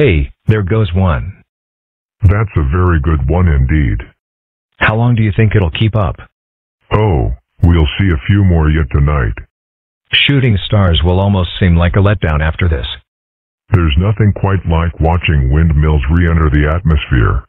Hey, there goes one. That's a very good one indeed. How long do you think it'll keep up? Oh, we'll see a few more yet tonight. Shooting stars will almost seem like a letdown after this. There's nothing quite like watching windmills re-enter the atmosphere.